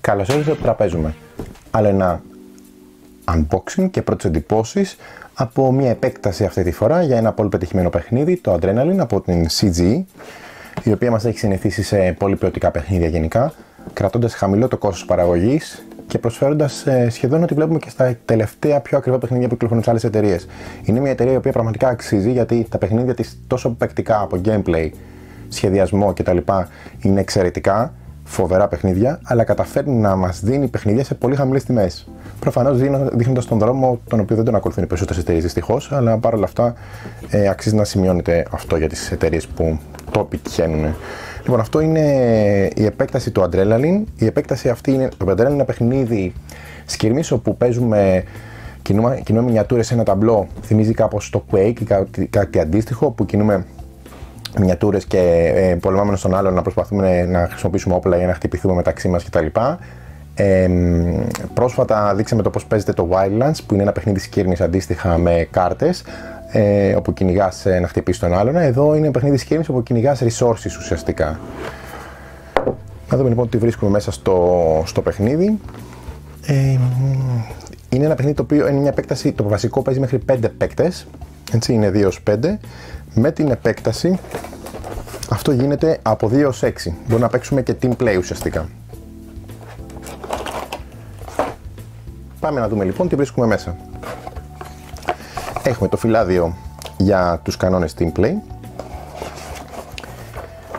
Καλώς ήρθατε που τραπέζουμε. Άλλο ένα unboxing και πρώτες εντυπώσεις από μια επέκταση αυτή τη φορά για ένα πολύ πετυχημένο παιχνίδι, το Adrenaline από την CGE, η οποία μας έχει συνηθίσει σε πολύ ποιοτικά παιχνίδια γενικά, κρατώντας χαμηλό το κόστος παραγωγής και προσφέροντας ε, σχεδόν ό,τι βλέπουμε και στα τελευταία πιο ακριβά παιχνίδια που κυκλοφορούν σε άλλες εταιρείες. Είναι μια εταιρεία η οποία πραγματικά αξίζει γιατί τα παιχνίδια της τόσο παικτικά από gameplay, σχεδιασμό κτλ. είναι εξαιρετικά φοβερά παιχνίδια, αλλά καταφέρνει να μας δίνει παιχνίδια σε πολύ χαμηλές τιμές. Προφανώς δείχνοντας τον δρόμο τον οποίο δεν τον ακολουθούν οι περισσότερες εταιρείες δυστυχώς, αλλά παρόλα αυτά ε, αξίζει να σημειώνεται αυτό για τις εταιρείες που το επιτυχαίνουν. Λοιπόν, αυτό είναι η επέκταση του Adrenaline. Η επέκταση αυτή είναι το Adrenaline είναι ένα παιχνίδι σκυρμής όπου παίζουμε κινούμε, κινούμε μινιατούρες σε ένα ταμπλό. Θυμίζει κάπως το Quake ή κάτι, κάτι αντίστοιχο που κινούμε μινιατούρες και ε, πολεμάμε στον άλλον να προσπαθούμε να χρησιμοποιήσουμε όπλα για να χτυπηθούμε μεταξύ μας κτλ. Ε, πρόσφατα δείξαμε το πώς παίζεται το Wildlands που είναι ένα παιχνίδι σκύρνης αντίστοιχα με κάρτες ε, όπου κυνηγάς ε, να χτυπήσεις τον άλλον. Εδώ είναι παιχνίδι σκύρνης όπου κυνηγάς resources ουσιαστικά. Να δούμε λοιπόν τι βρίσκουμε μέσα στο, στο παιχνίδι. Ε, είναι ένα παιχνίδι το οποίο είναι μια επέκταση, το βασικό παίζει μέχρι 5 παίκτες, έτσι είναι 2 5. Με την επέκταση αυτό γίνεται από 2 6. Μπορούμε να παίξουμε και team play ουσιαστικά. Πάμε να δούμε λοιπόν τι βρίσκουμε μέσα. Έχουμε το φυλάδιο για τους κανόνες team play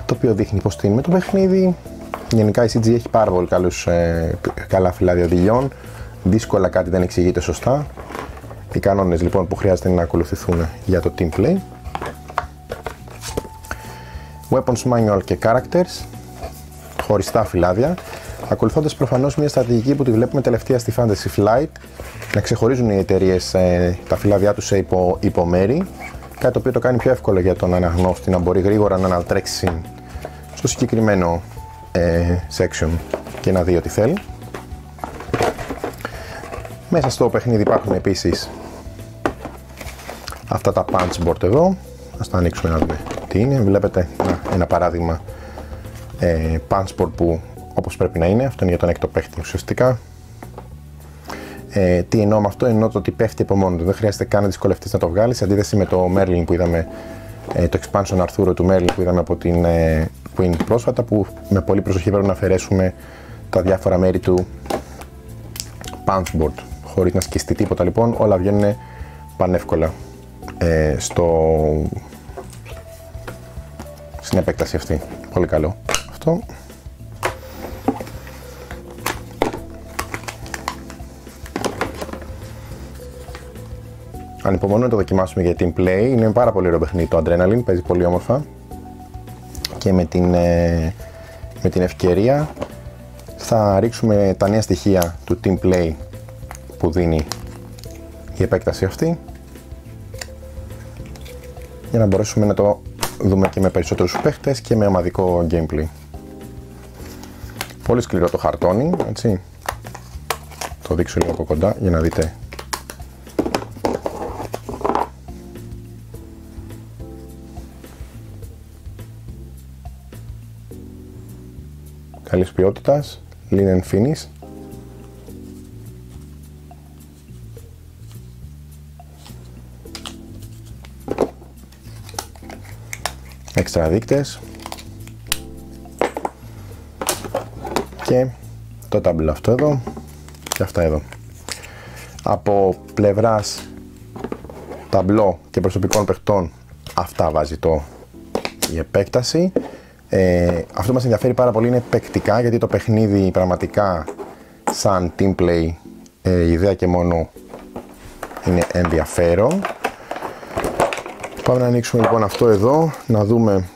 το οποίο δείχνει πως στείλουμε το παιχνίδι γενικά η CG έχει πάρα πολύ καλούς, ε, καλά φυλάδια οδηγιών δύσκολα κάτι δεν εξηγείται σωστά οι κανόνες λοιπόν που χρειάζεται να ακολουθηθούν για το team play Weapons Manual και Characters χωριστά φυλάδια ακολουθώντας προφανώς μια στρατηγική που τη βλέπουμε τελευταία στη Fantasy Flight να ξεχωρίζουν οι εταιρείες ε, τα φυλάδια τους σε υπο, υπομέρη κάτι το οποίο το κάνει πιο εύκολο για τον αναγνώστη να μπορεί γρήγορα να ανατρέξει στο συγκεκριμένο ε, section και να δει ό,τι θέλει. Μέσα στο παιχνίδι υπάρχουν επίσης αυτά τα punch board εδώ. Ας τα ανοίξουμε να δούμε τι είναι. Βλέπετε ένα παράδειγμα ε, punch board που όπως πρέπει να είναι. Αυτό είναι για τον έκτο παίχτη ουσιαστικά. Ε, τι εννοώ με αυτό, εννοώ το ότι πέφτει από μόνο του. Δεν χρειάζεται καν να δυσκολευτείς να το βγάλεις. Σε αντίθεση με το Merlin που είδαμε, ε, το expansion Arthuro του Merlin που είδαμε από την ε, Queen πρόσφατα, που με πολύ προσοχή πρέπει να αφαιρέσουμε τα διάφορα μέρη του punchboard. Χωρίς να σκιστεί τίποτα λοιπόν, όλα βγαίνουν πανεύκολα ε, στο... στην επέκταση αυτή. Πολύ καλό αυτό. Ανυπομονώ να το δοκιμάσουμε για την Play. Είναι πάρα πολύ ωραίο παιχνίδι το Adrenaline, παίζει πολύ όμορφα. Και με την, ε, με την ευκαιρία θα ρίξουμε τα νέα στοιχεία του Team Play που δίνει η επέκταση αυτή για να μπορέσουμε να το δούμε και με περισσότερους παίχτες και με ομαδικό gameplay. Πολύ σκληρό το χαρτόνι, έτσι. Το δείξω λίγο από κοντά για να δείτε καλής ποιότητας, linen finish. Έξτρα δείκτες και το τάμπλο αυτό εδώ και αυτά εδώ. Από πλευράς ταμπλό και προσωπικών παιχτών αυτά βάζει το η επέκταση ε, αυτό που μας ενδιαφέρει πάρα πολύ είναι παικτικά γιατί το παιχνίδι πραγματικά σαν team play ε, η ιδέα και μόνο είναι ενδιαφέρον. Πάμε να ανοίξουμε λοιπόν αυτό εδώ, να δούμε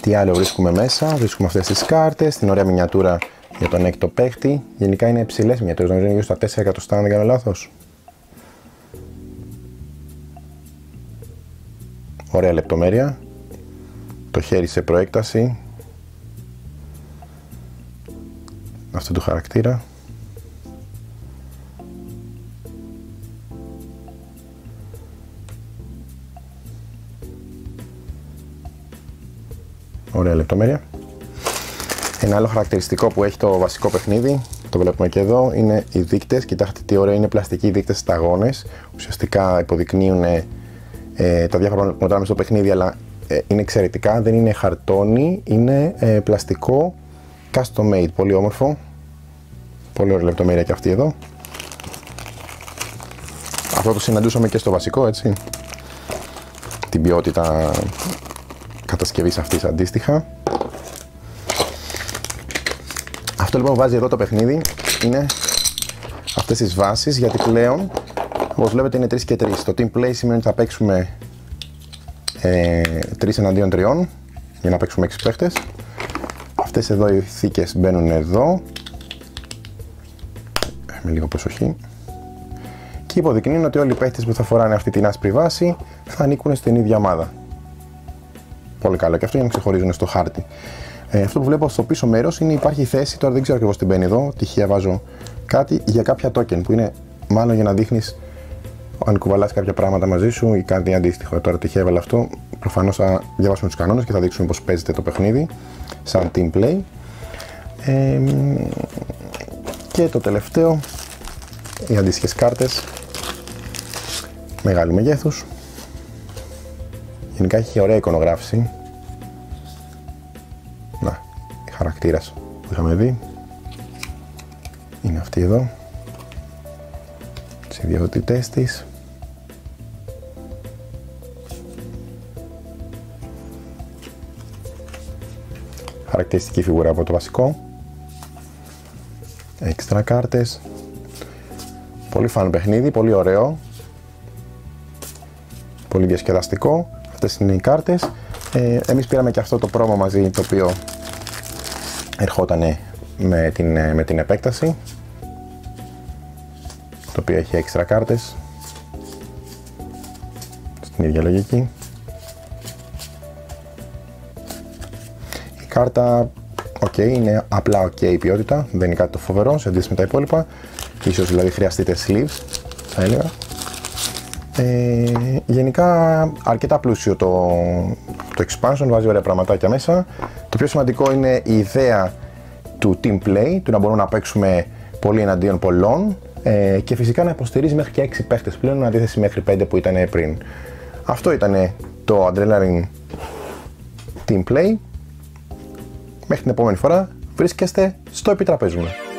τι άλλο βρίσκουμε μέσα. Βρίσκουμε αυτές τις κάρτες, την ωραία μινιατούρα για τον έκτο παίχτη. Γενικά είναι ψηλές μινιατούρες, νομίζω είναι στα 4 εκατοστά αν δεν κάνω λάθος. Ωραία λεπτομέρεια το χέρι σε προέκταση αυτού του χαρακτήρα ωραία λεπτομέρεια Ένα άλλο χαρακτηριστικό που έχει το βασικό παιχνίδι, το βλέπουμε και εδώ, είναι οι δείκτες. Κοιτάξτε τι ωραία είναι πλαστικοί δείκτες σταγόνες. Ουσιαστικά υποδεικνύουν ε, τα διάφορα που μετράμε στο παιχνίδι, αλλά ε, είναι εξαιρετικά. Δεν είναι χαρτόνι, είναι ε, πλαστικό custom made. Πολύ όμορφο. Πολύ ωραία λεπτομέρεια και αυτή εδώ. Αυτό το συναντούσαμε και στο βασικό, έτσι. Την ποιότητα κατασκευής αυτής αντίστοιχα. Αυτό λοιπόν που βάζει εδώ το παιχνίδι είναι αυτές τις βάσεις γιατί πλέον όπως βλέπετε είναι 3 και 3. Το team play σημαίνει ότι θα παίξουμε ε, 3 εναντίον 3 για να παίξουμε 6 παίχτες. Αυτές εδώ οι θήκες μπαίνουν εδώ με λίγο προσοχή και υποδεικνύουν ότι όλοι οι παίχτες που θα φοράνε αυτή την άσπρη βάση θα ανήκουν στην ίδια ομάδα. Πολύ καλό και αυτό για να ξεχωρίζουν στο χάρτη. Ε, αυτό που βλέπω στο πίσω μέρος είναι υπάρχει θέση, τώρα δεν ξέρω ακριβώς τι μπαίνει εδώ, τυχαία βάζω κάτι για κάποια token που είναι μάλλον για να δείχνεις αν κουβαλάς κάποια πράγματα μαζί σου ή κάτι αντίστοιχο. Τώρα τυχαία έβαλα αυτό. Προφανώς θα διαβάσουμε τους κανόνες και θα δείξουμε πώς παίζεται το παιχνίδι σαν team play. Ε, και το τελευταίο, οι αντίστοιχες κάρτες μεγάλου μεγέθους. Γενικά έχει ωραία εικονογράφηση. Χαρακτήρας που είχαμε δει είναι αυτή εδώ. Τις ιδιότητές της. Χαρακτηριστική φιγούρα από το βασικό. Έξτρα κάρτες. Πολύ φαν παιχνίδι, πολύ ωραίο. Πολύ διασκεδαστικό αυτές είναι οι κάρτες. Ε, εμείς πήραμε και αυτό το πρόμο μαζί το οποίο ερχόταν με την, με την επέκταση το οποίο έχει έξτρα κάρτες στην ίδια λογική. Η κάρτα ok, είναι απλά ok η ποιότητα δεν είναι κάτι το φοβερό σε αντίθεση με τα υπόλοιπα. Ίσως δηλαδή χρειαστείτε sleeves θα έλεγα ε, γενικά αρκετά πλούσιο το, το expansion, βάζει ωραία πραγματάκια μέσα. Το πιο σημαντικό είναι η ιδέα του team play, του να μπορούμε να παίξουμε πολύ εναντίον πολλών ε, και φυσικά να υποστηρίζει μέχρι και 6 παίχτες πλέον, αντίθεση μέχρι 5 που ήταν πριν. Αυτό ήταν το Adrenaline Team Play. Μέχρι την επόμενη φορά βρίσκεστε στο επιτραπέζουμε.